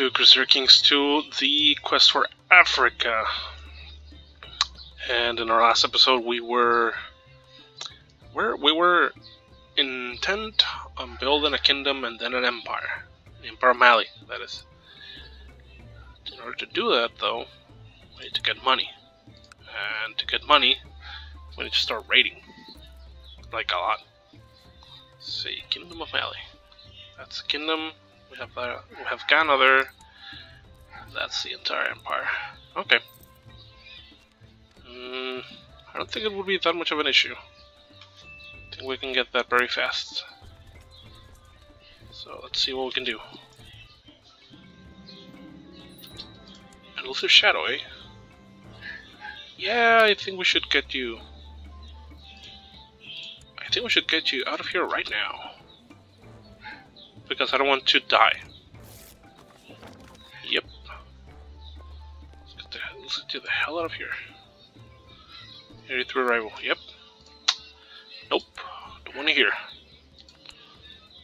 to Crusader Kings 2, the quest for Africa. And in our last episode, we were where we were intent on building a kingdom and then an empire, the Empire Mali, that is. In order to do that, though, we need to get money, and to get money, we need to start raiding, like a lot. Let's see, Kingdom of Mali. That's the kingdom. We have uh, we have Ghana there. That's the entire empire. Okay. Mm, I don't think it would be that much of an issue. I think we can get that very fast. So let's see what we can do. Elusive Shadow, eh? Yeah, I think we should get you... I think we should get you out of here right now because I don't want to die. Yep. Let's get the, let's get the hell out of here. 83 arrival. Yep. Nope. Don't want to hear.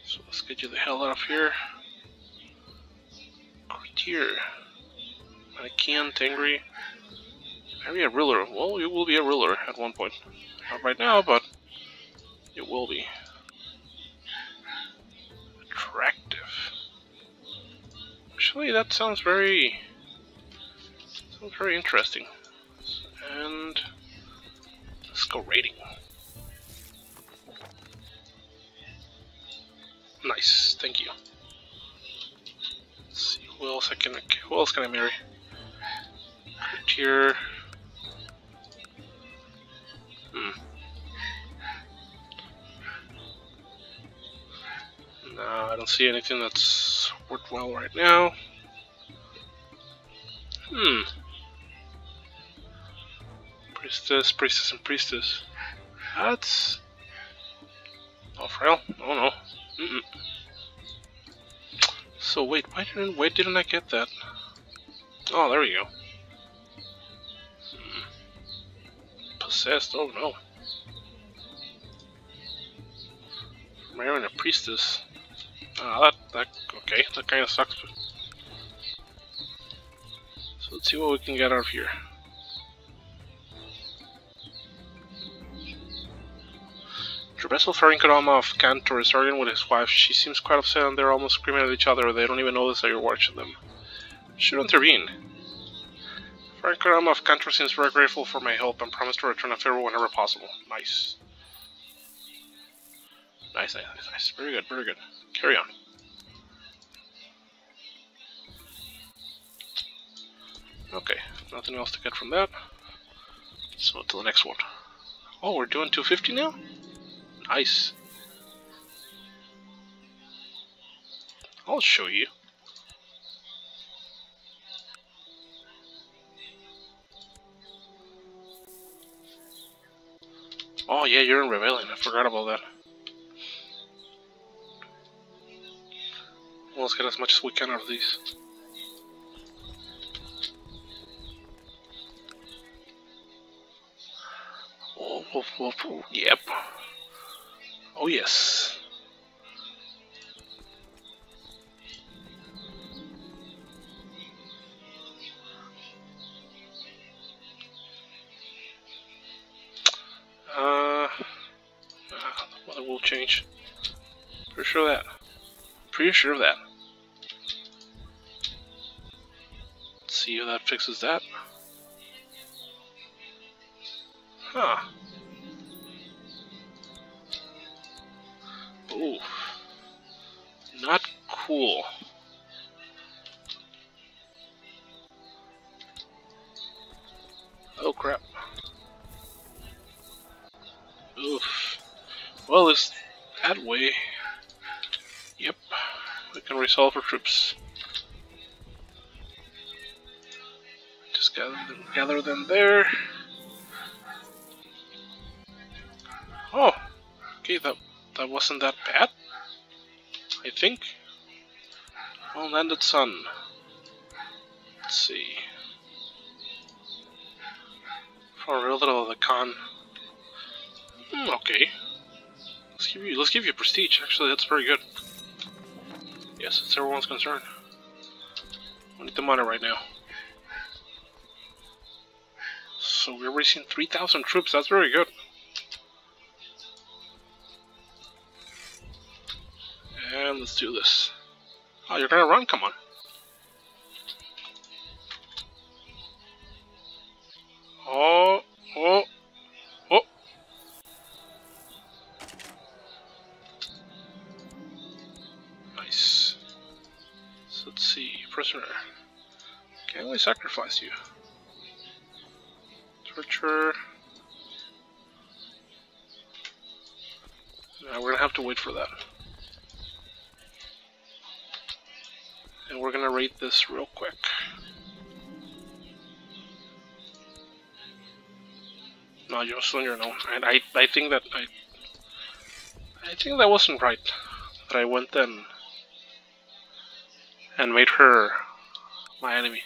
So let's get you the hell out of here. Courtier. I can't angry. Maybe a ruler. Well, you will be a ruler at one point. Not right now, but it will be. Actually, that sounds very sounds very interesting. And let's go raiding. Nice, thank you. Let's see who else I can who else can I marry? Courtier. Hmm. No, I don't see anything that's work well right now. Hmm. Priestess, priestess, and priestess. That's... Oh, frail? Oh no. Mm -mm. So wait, why didn't why didn't I get that? Oh, there we go. Hmm. Possessed? Oh no. Marrying a priestess. Ah, that, that, okay, that kind of sucks. So let's see what we can get out of here. Trebessel Farinkarama of Cantor is arguing with his wife. She seems quite upset and they're almost screaming at each other. They don't even notice that you're watching them. Should intervene. Farinkarama of Cantor seems very grateful for my help and promised to return a favor whenever possible. Nice, nice, nice, nice. Very good, very good. Carry on. Okay, nothing else to get from that. So to the next one. Oh, we're doing 250 now? Nice. I'll show you. Oh yeah, you're in Rebellion. I forgot about that. Let's get as much as we can out of these. Oh, oh, oh, oh, yep. Oh, yes. Uh, the weather will change. Pretty sure that. Pretty sure of that. See how that fixes that. Huh. Ooh. Not cool. Oh crap. Oof. Well, it's that way. Yep. We can resolve our troops. Gather them, gather them there. Oh, okay, that that wasn't that bad. I think. Well landed sun. Let's see. For a little of the con. Hmm, okay. Let's give you let's give you prestige. Actually, that's very good. Yes, it's everyone's concern. We need the money right now. So we're raising 3,000 troops, that's very good. And let's do this. Oh, you're gonna run? Come on. Oh, oh, oh. Nice. So let's see, prisoner. Can we sacrifice you? Torture. Now we're gonna have to wait for that. And we're gonna rate this real quick. No, Jostling, no. And I, I think that I, I think that wasn't right. That I went then and made her my enemy.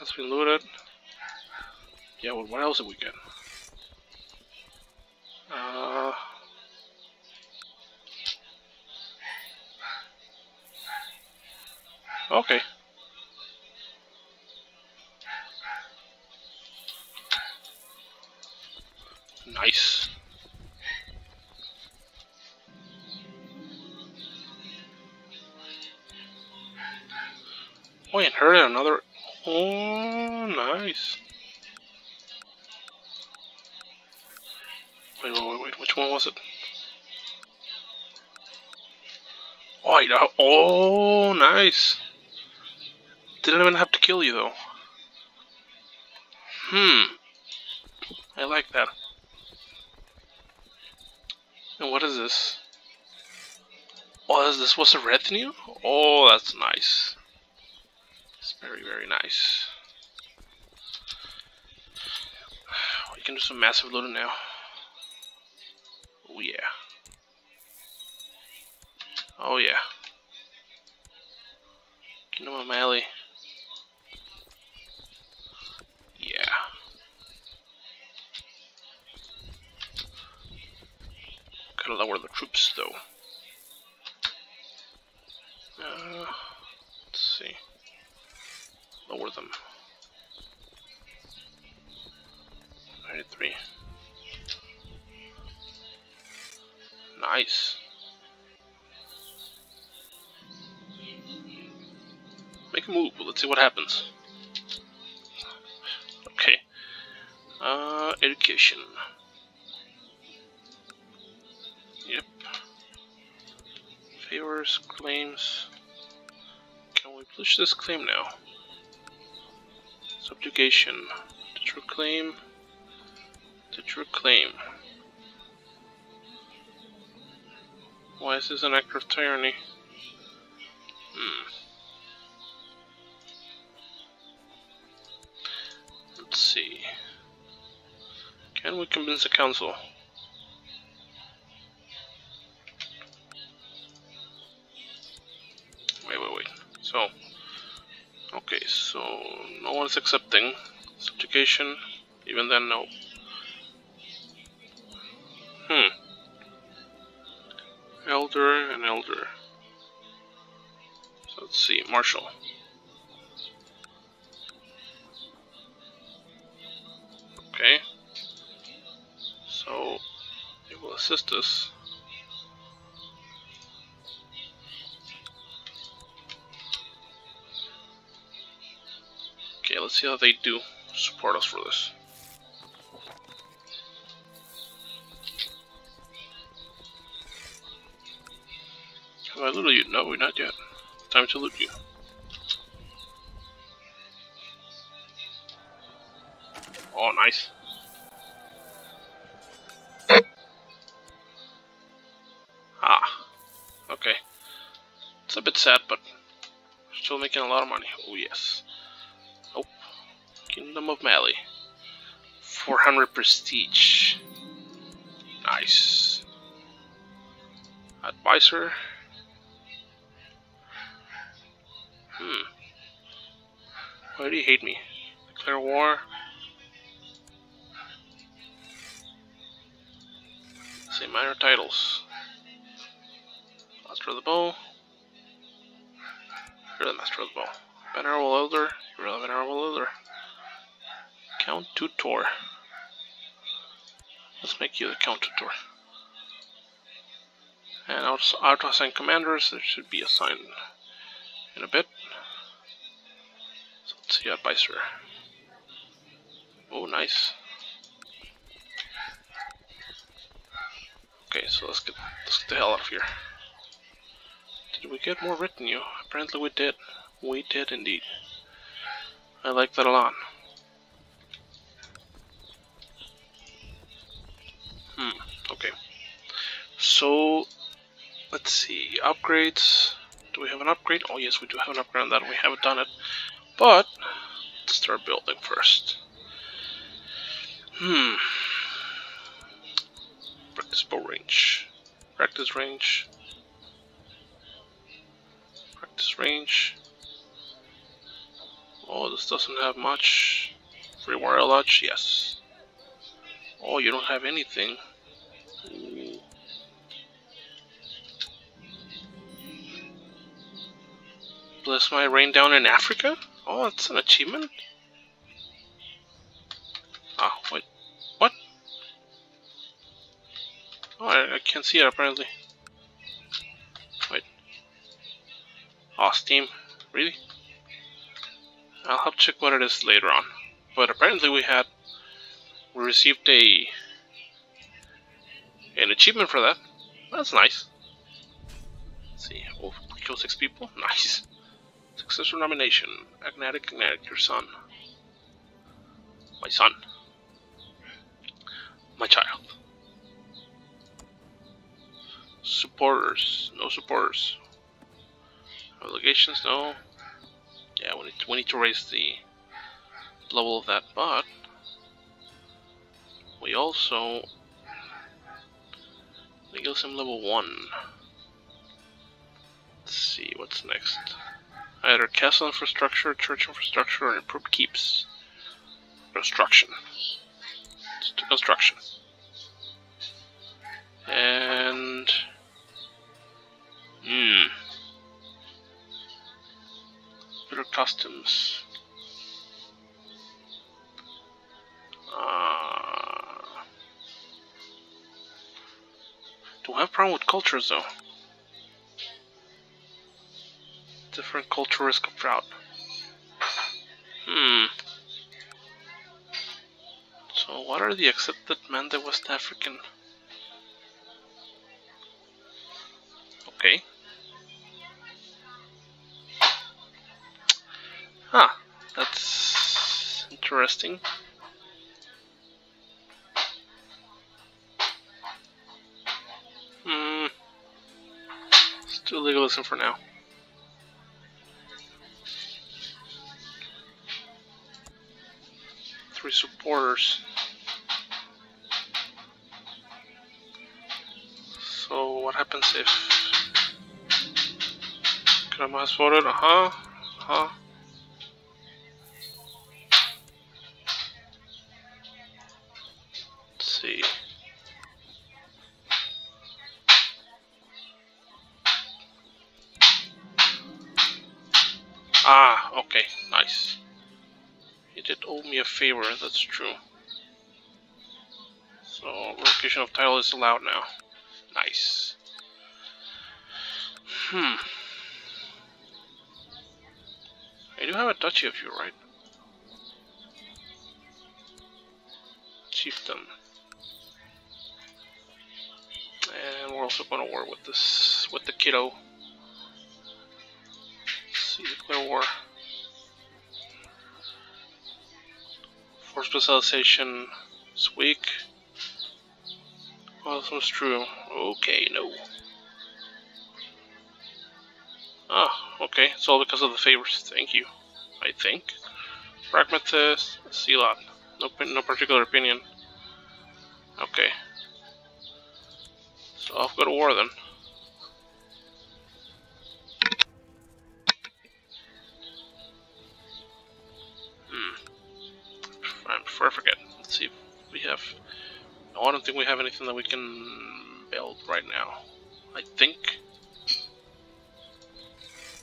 Has been looted. Yeah, well, what else did we get? Uh. Okay. Nice. Oh, and heard another. Oh, nice. Wait, wait, wait, wait. Which one was it? Oh, oh, nice. Didn't even have to kill you though. Hmm. I like that. And what is this? Oh, this? Was a retinue? Oh, that's nice. Very, very nice. We can do some massive looting now. Oh yeah. Oh yeah. Kingdom of Mali. Yeah. Gotta lower the troops though. Uh, let's see. Lower them. 93. Nice. Make a move. Let's see what happens. Okay. Uh, education. Yep. Favors, claims. Can we push this claim now? Subjugation. To true claim. To true claim. Why is this an act of tyranny? Hmm. Let's see. Can we convince the council? Okay, so no one's accepting subjugation. Even then, no. Hmm. Elder and elder. So let's see, Marshall. Okay. So it will assist us. See how they do support us for this. Have I looted you? No, we not yet. Time to loot you. Oh, nice. ah, okay. It's a bit sad, but still making a lot of money. Oh, yes. Kingdom of Mali. 400 prestige. Nice. Advisor. Hmm. Why do you hate me? Declare war. Say minor titles. Master of the Bow. You're the Master of the Bow. Venerable Elder. You're the Venerable Elder. Count Tutor. Let's make you the Count Tutor. And auto, auto assign commanders, there should be assigned in a bit. So let's see uh, advisor. Oh nice. Okay, so let's get let's get the hell out of here. Did we get more retinue? Apparently we did. We did indeed. I like that a lot. Hmm, okay. So, let's see. Upgrades. Do we have an upgrade? Oh yes, we do have an upgrade on that. We haven't done it. But, let's start building first. Hmm. Practice bow range. Practice range. Practice range. Oh, this doesn't have much. Free warrior lodge, yes. Oh, you don't have anything. Bless my rain down in Africa? Oh, that's an achievement? Ah, wait. What? Oh, I, I can't see it apparently. Wait. Oh, Steam. Really? I'll have to check what it is later on. But apparently we had we received a an achievement for that. That's nice. Let's see. Oh, kill six people? Nice. Successful nomination. Agnatic Agnatic, your son. My son. My child. Supporters. No supporters. Obligations, no. Yeah, we need to, we need to raise the level of that, but we also legalism level 1. Let's see, what's next? Either castle infrastructure, church infrastructure, or improved keeps. Construction. Construction. And... Hmm. Better customs. Uh, don't have a problem with cultures though. Different culture risk of drought. Hmm. So what are the accepted Manda West African? Okay. Ah, that's interesting. Hmm. Let's do legalism for now. Supporters. So what happens if Krama has voted? Uh huh. Uh huh. Let's see. Ah, okay, nice. He did owe me a favor, that's true. So, revocation of title is allowed now. Nice. Hmm. I do have a duchy of you, right? Chieftain. And we're also going to war with this, with the kiddo. Let's see, declare war. Force specialization is weak. Oh, this true. Okay, no. Ah, okay. It's all because of the favors. Thank you. I think. Pragmatist, Zealot. No, no particular opinion. Okay. So I'll go to war then. Oh, I don't think we have anything that we can build right now. I think.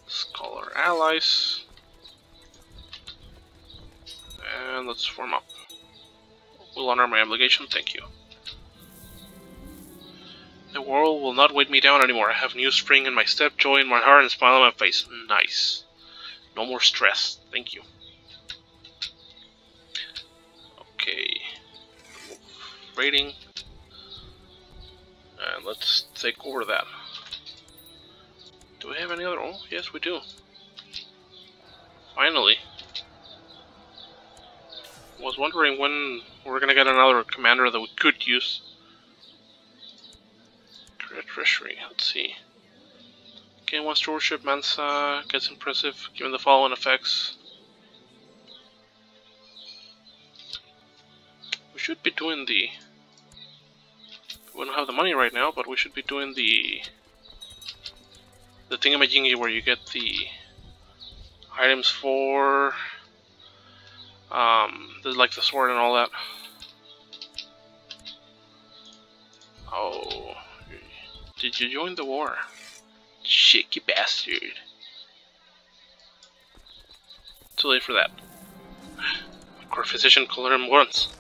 Let's call our allies. And let's form up. Will honor my obligation, thank you. The world will not weigh me down anymore. I have new spring in my step, joy in my heart, and smile on my face. Nice. No more stress. Thank you. Rating. And let's take over that. Do we have any other? Oh, yes, we do. Finally. Was wondering when we're gonna get another commander that we could use. Treasury, let's see. Gain one stewardship, Mansa gets impressive given the following effects. We should be doing the... We don't have the money right now, but we should be doing the... The thingamajingy where you get the items for... Um, like the sword and all that. Oh, did you join the war? Cheeky bastard. Too late for that. Court physician called him once.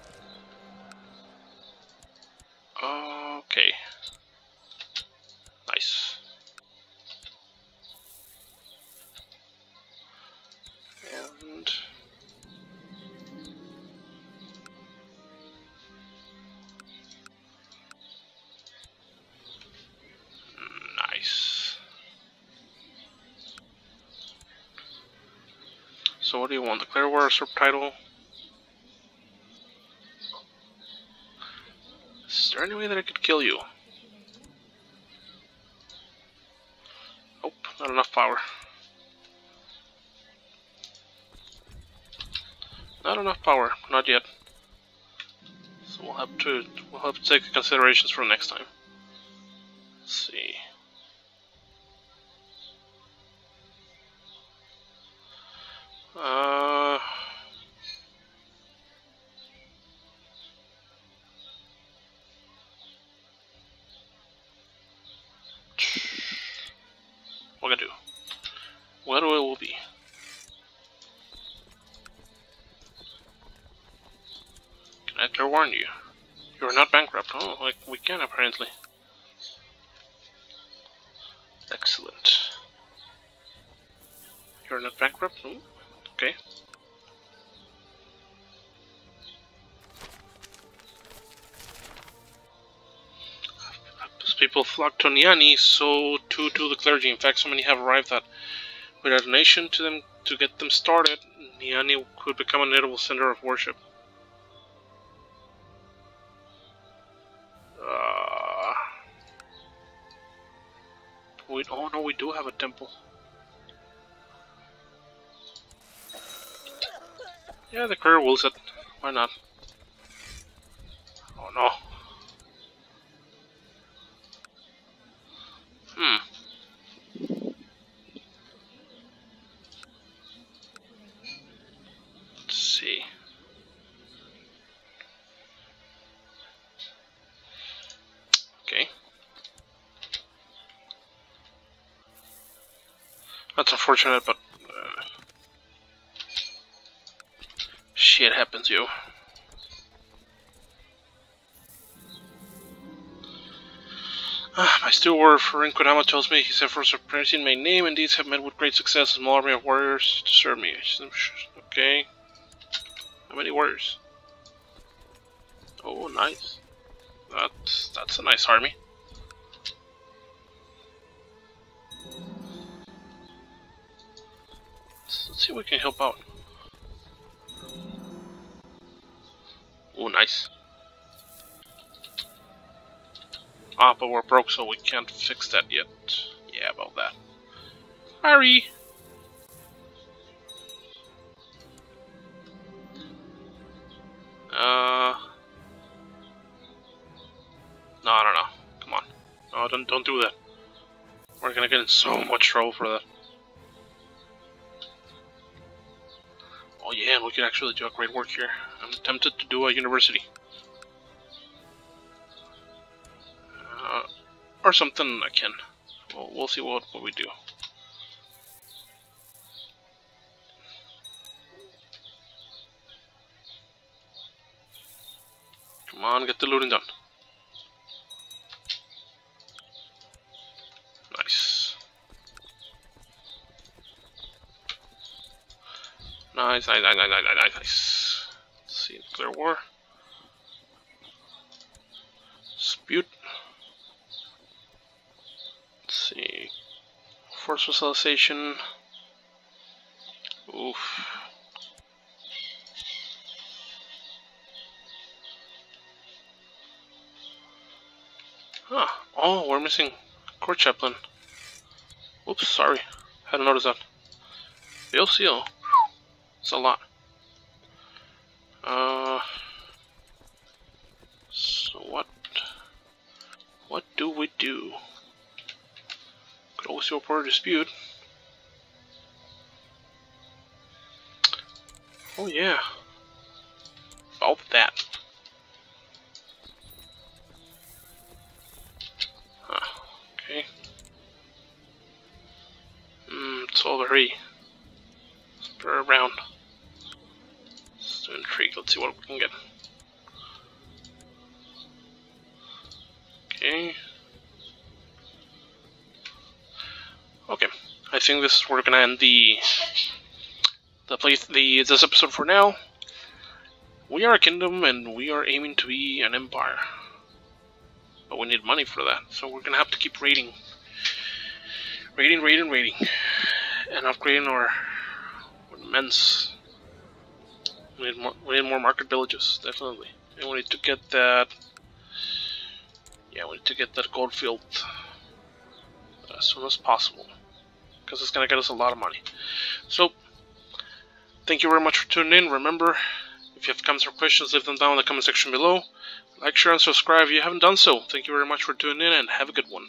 What do you want? Declare war subtitle? Is there any way that I could kill you? Nope, not enough power. Not enough power, not yet. So we'll have to we'll have to take considerations for next time. Let's see. What it will be? Warn you? You are not bankrupt. Oh, like we can apparently. Excellent. You're not bankrupt? Hmm, okay. People flock to Niani, so too do the clergy. In fact, so many have arrived that a donation to them to get them started, Niani could become a notable center of worship. Uh, we, oh no, we do have a temple. Yeah, the career wills it. Why not? Oh no. Hmm. That's unfortunate, but uh, shit happens, yo. Ah, my steward for Kodama tells me his efforts of pronouncing my name and deeds have met with great success. A small army of warriors to serve me. Okay. How many warriors? Oh, nice. That's that's a nice army. See if we can help out. Oh, nice. Ah, but we're broke, so we can't fix that yet. Yeah, about that. Harry! Uh... No, I don't know. Come on. No, don't, don't do that. We're gonna get in so much trouble for that. Damn, we could actually do a great work here. I'm tempted to do a university. Uh, or something akin. We'll, we'll see what, what we do. Come on, get the looting done. Nice, nice, nice, nice, nice, nice. Let's see, clear war. Dispute. Let's see. Force facilitation. Oof. Huh. Oh, we're missing court chaplain. Oops, sorry. Hadn't noticed that. Bill seal. It's a lot. Uh. So what? What do we do? Could always report a dispute. Oh yeah. About that. Huh. Okay. Hmm, it's all very spur around. Intrigued. Let's see what we can get. Okay. Okay. I think this is where we're gonna end the the place the this episode for now. We are a kingdom and we are aiming to be an empire. But we need money for that, so we're gonna have to keep raiding. Raiding, raiding, raiding. And upgrading our immense we need more we need more market villages, definitely. And we need to get that yeah, we need to get that gold field as soon as possible. Because it's gonna get us a lot of money. So Thank you very much for tuning in. Remember, if you have comments or questions, leave them down in the comment section below. Like, share, and subscribe if you haven't done so. Thank you very much for tuning in, and have a good one.